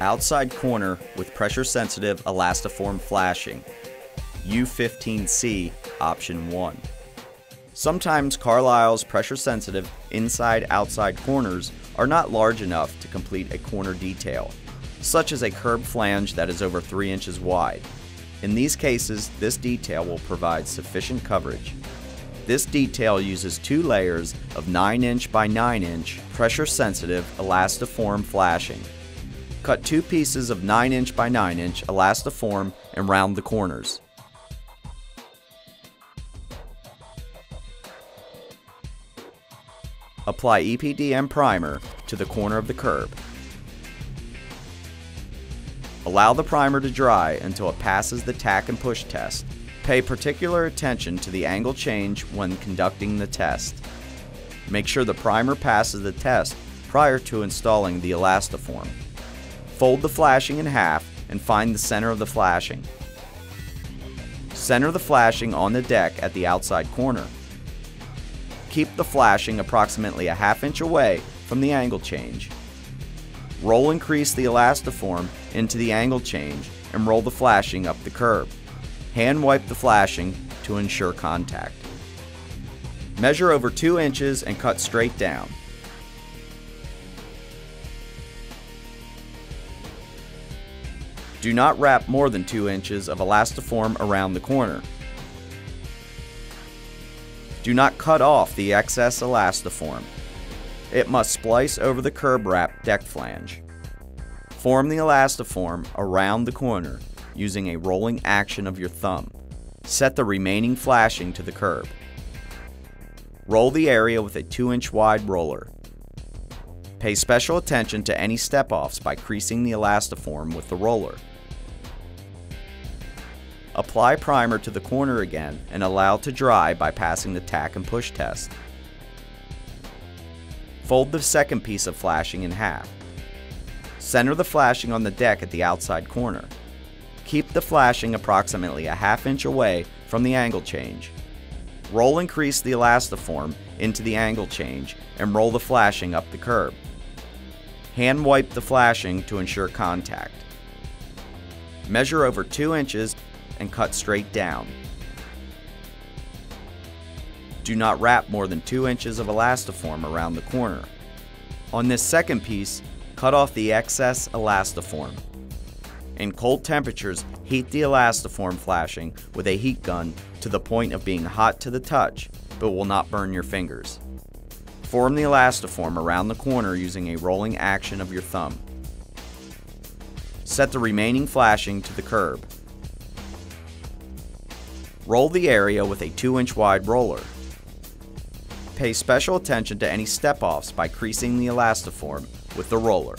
Outside corner with pressure sensitive Elastoform flashing. U15C option 1. Sometimes Carlisle's pressure sensitive inside outside corners are not large enough to complete a corner detail, such as a curb flange that is over 3 inches wide. In these cases, this detail will provide sufficient coverage. This detail uses two layers of 9 inch by 9 inch pressure sensitive Elastoform flashing. Cut two pieces of 9 inch by 9 inch Elastoform and round the corners. Apply EPDM primer to the corner of the curb. Allow the primer to dry until it passes the tack and push test. Pay particular attention to the angle change when conducting the test. Make sure the primer passes the test prior to installing the Elastoform. Fold the flashing in half and find the center of the flashing. Center the flashing on the deck at the outside corner keep the flashing approximately a half inch away from the angle change. Roll increase the Elastoform into the angle change and roll the flashing up the curb. Hand wipe the flashing to ensure contact. Measure over 2 inches and cut straight down. Do not wrap more than 2 inches of Elastoform around the corner. Do not cut off the excess Elastoform. It must splice over the curb wrap deck flange. Form the Elastoform around the corner using a rolling action of your thumb. Set the remaining flashing to the curb. Roll the area with a 2 inch wide roller. Pay special attention to any step-offs by creasing the Elastoform with the roller. Apply primer to the corner again and allow to dry by passing the tack and push test. Fold the second piece of flashing in half. Center the flashing on the deck at the outside corner. Keep the flashing approximately a half inch away from the angle change. Roll and crease the Elastoform into the angle change and roll the flashing up the curb. Hand wipe the flashing to ensure contact. Measure over 2 inches and cut straight down. Do not wrap more than 2 inches of Elastoform around the corner. On this second piece, cut off the excess Elastoform. In cold temperatures, heat the Elastoform flashing with a heat gun to the point of being hot to the touch, but will not burn your fingers. Form the Elastoform around the corner using a rolling action of your thumb. Set the remaining flashing to the curb. Roll the area with a 2 inch wide roller. Pay special attention to any step-offs by creasing the Elastoform with the roller.